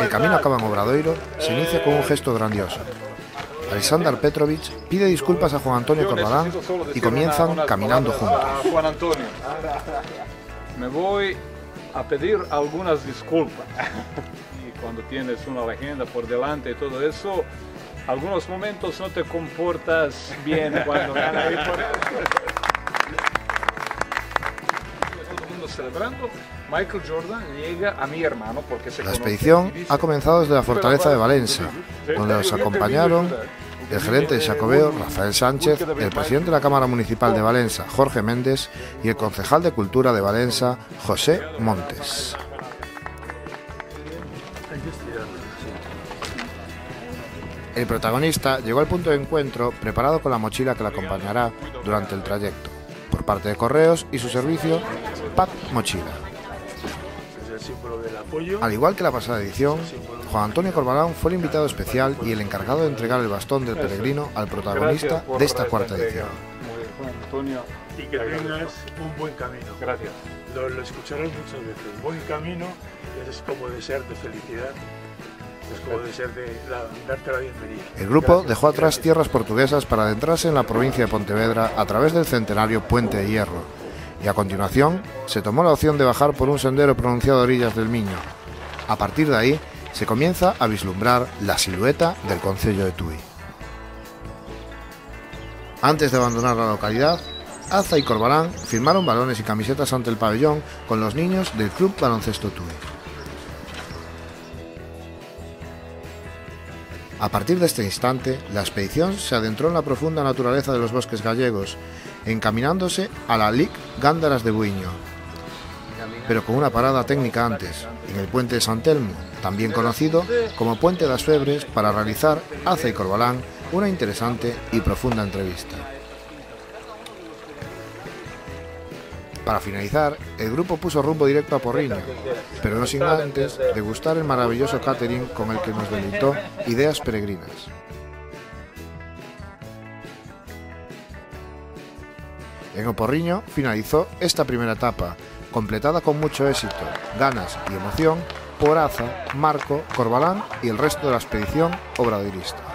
El camino acaba en Obradoiro se inicia con un gesto grandioso. Alexander Petrovich pide disculpas a Juan Antonio Corbalán y comienzan caminando juntos. Juan Antonio, me voy a pedir algunas disculpas. Y cuando tienes una legenda por delante y todo eso, algunos momentos no te comportas bien cuando gana celebrando. Michael Jordan llega a mi hermano porque se La expedición ha comenzado desde la fortaleza de Valencia, donde los acompañaron el gerente de Jacobeo, Rafael Sánchez, el presidente de la Cámara Municipal de Valencia, Jorge Méndez, y el concejal de Cultura de Valencia, José Montes. El protagonista llegó al punto de encuentro preparado con la mochila que le acompañará durante el trayecto, por parte de Correos y su servicio Pack Mochila. Es el símbolo del apoyo. Al igual que la pasada edición, Juan Antonio Corbalán fue el invitado especial y el encargado de entregar el bastón del peregrino al protagonista de esta cuarta edición. Muy bien, Juan Antonio. Y que tengas un buen camino. Gracias. Lo, lo escucharás muchas veces. Buen camino es como desearte felicidad. Es como desearte la- darte la bienvenida. El grupo Gracias, dejó atrás tierras portuguesas para adentrarse en la provincia de Pontevedra a través del centenario Puente de Hierro, y a continuación se tomó la opción de bajar por un sendero pronunciado a orillas del Miño. A partir de ahí se comienza a vislumbrar la silueta del concello de Tui. Antes de abandonar la localidad, Aza y Corbalán firmaron balones y camisetas ante el pabellón con los niños del Club Baloncesto Tui. A partir de este instante, la expedición se adentró en la profunda naturaleza de los bosques gallegos, encaminándose a la LIC Gándaras de Buiño, pero con una parada técnica antes, en el puente de San Telmo, también conocido como Puente das Febres, para realizar Aza y Corbalán una interesante y profunda entrevista. Para finalizar, el grupo puso rumbo directo a Porriño, pero no sin antes degustar el maravilloso catering con el que nos deleitó Ideas Peregrinas. En Oporriño finalizó esta primera etapa, completada con mucho éxito, ganas y emoción por Aza, Marco, Corbalán y el resto de la expedición obradoirista.